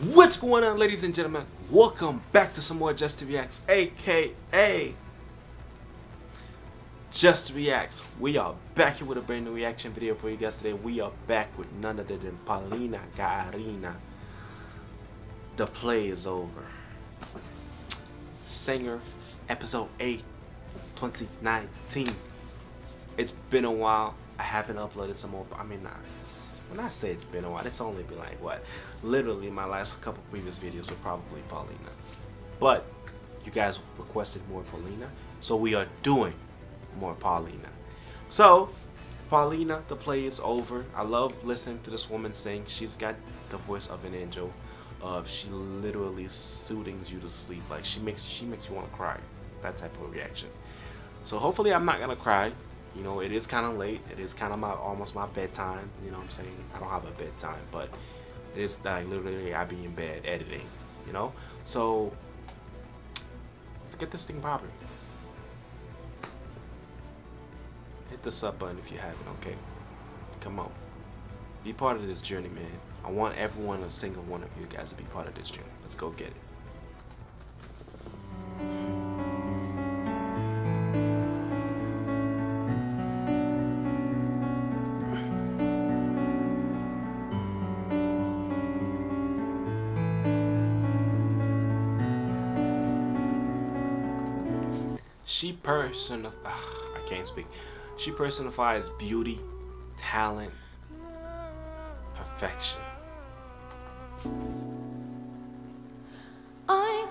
What's going on, ladies and gentlemen? Welcome back to some more Juste Reacts, aka Juste Reacts. We are back here with a brand new reaction video for you guys today. We are back with none other than Polina Gagarina. The play is over. Singer, episode 8, 2019. It's been a while. I haven't uploaded some more. But I mean, nah, when I say it's been a while, it's only been like what? Literally, my last couple previous videos were probably Polina. But you guys requested more Polina, so we are doing more Polina. So, Polina, the play is over. I love listening to this woman sing. She's got the voice of an angel. Uh, she literally soothes you to sleep. Like she makes she makes you want to cry. That type of reaction. So hopefully I'm not gonna cry. You know, it is kind of late. It is kind of my almost my bedtime. You know what I'm saying? I don't have a bedtime, but it's like literally I be in bed editing. You know? So let's get this thing popping. Hit the sub button if you haven't, okay? Come on. Be part of this journey, man. I want everyone, a single one of you guys to be part of this journey. Let's go get it. She person I can't speak. She personifies beauty, talent, perfection. I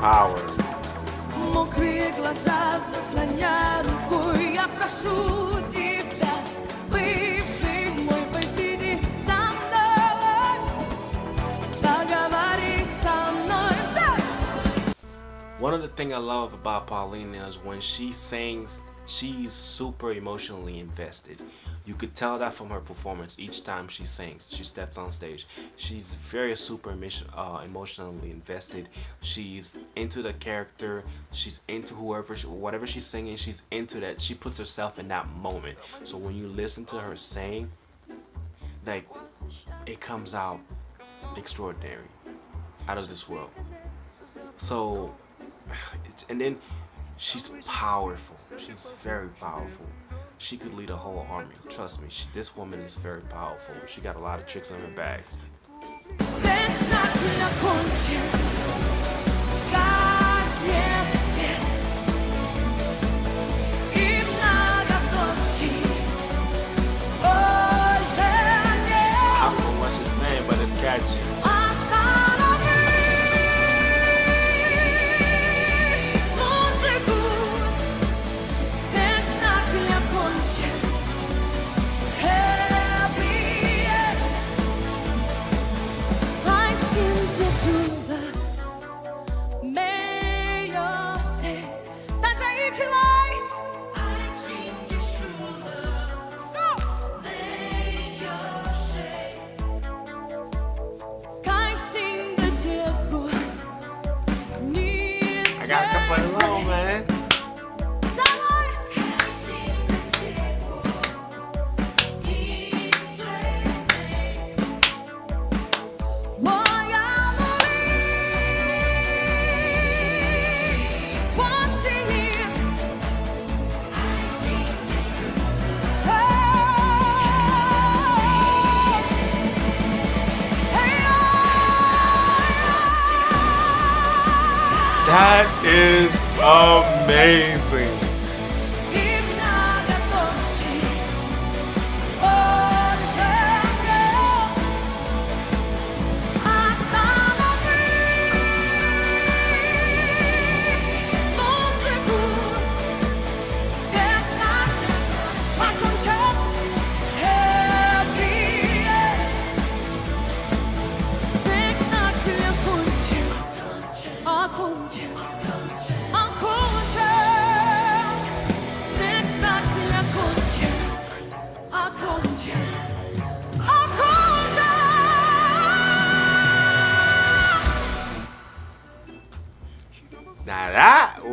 power. One of the things I love about Polina is when she sings, she's super emotionally invested. You could tell that from her performance each time she sings. She steps on stage. She's very super uh, emotionally invested. She's into the character. She's into whoever, she, whatever she's singing. She's into that. She puts herself in that moment. So when you listen to her sing, like it comes out extraordinary, out of this world. So, and then she's powerful. She's very powerful. She could lead a whole army. Trust me, she, this woman is very powerful. She got a lot of tricks on her bags. I gotta play along,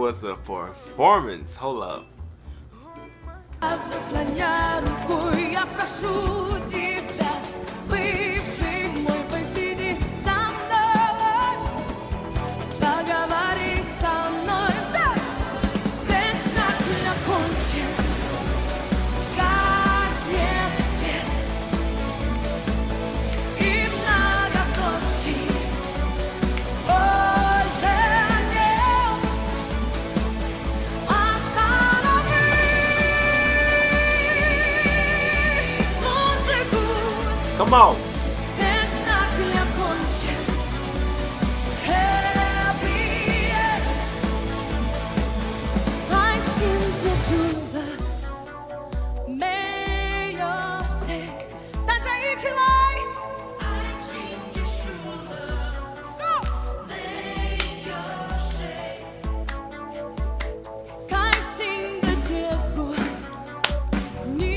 was a performance. Hold up.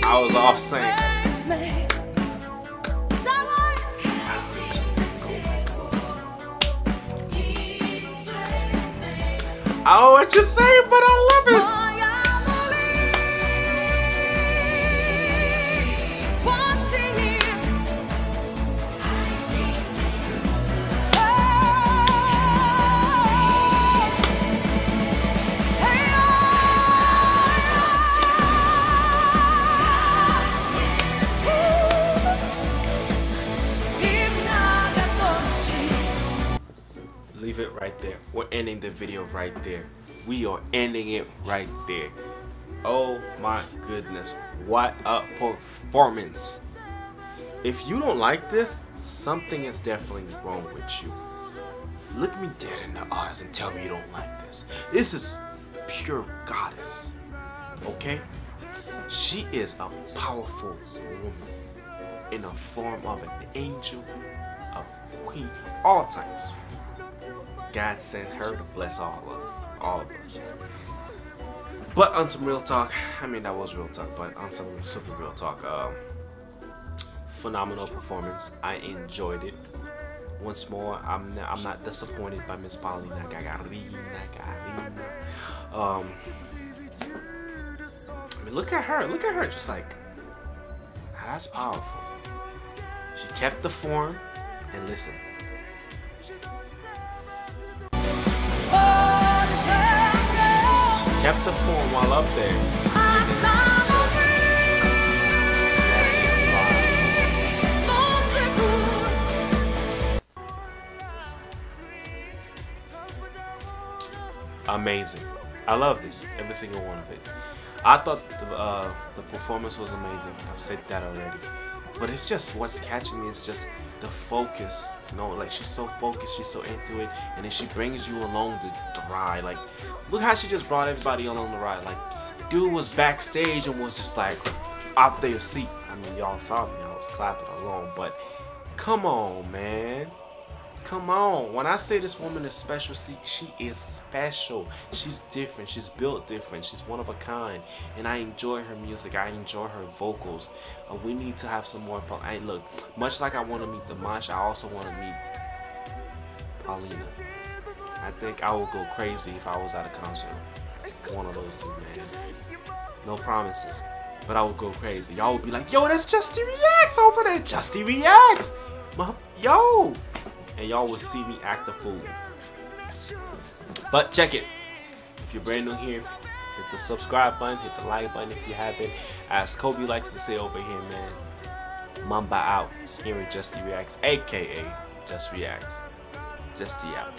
I was off sync. I don't know what you're saying, but I love it. Video right there. We are ending it right there. Oh my goodness. What a performance. If you don't like this, something is definitely wrong with you. Look me dead in the eyes and tell me you don't like this. This is pure goddess. Okay? She is a powerful woman in the form of an angel, a queen, all types. God sent her to bless all of all of us. But on some real talk, I mean that was real talk, but on some super real talk, um, phenomenal performance. I enjoyed it. Once more, I'm not, I'm not disappointed by Miss Polina. Gagarina. Um, I mean, look at her. Look at her, just like that's powerful. She kept the form, and listen. Kept the form while up there. amazing. I loved it, every single one of it. I thought the, uh, the performance was amazing. I've said that already. But it's just what's catching me is just the focus. You know, like she's so focused, she's so into it, and then she brings you along the, the ride. Like, look how she just brought everybody along the ride. Like, dude was backstage and was just like out there seat. I mean, y'all saw me, I was clapping along, but come on, man. Come on. When I say this woman is special, see, she is special. She's different. She's built different. She's one of a kind. And I enjoy her music. I enjoy her vocals. Uh, we need to have some more. Hey, look, much like I want to meet Dimash, I also want to meet Polina. I think I would go crazy if I was at a concert. One of those two, man. No promises. But I would go crazy. Y'all would be like, yo, that's Justy Reacts over there. Justy Reacts. Yo and y'all will see me act a fool. But check it. If you're brand new here, hit the subscribe button, hit the like button if you haven't. As Kobe likes to say over here, man, Mamba out here in Justy Reacts, aka Juste Reacts. Justy out.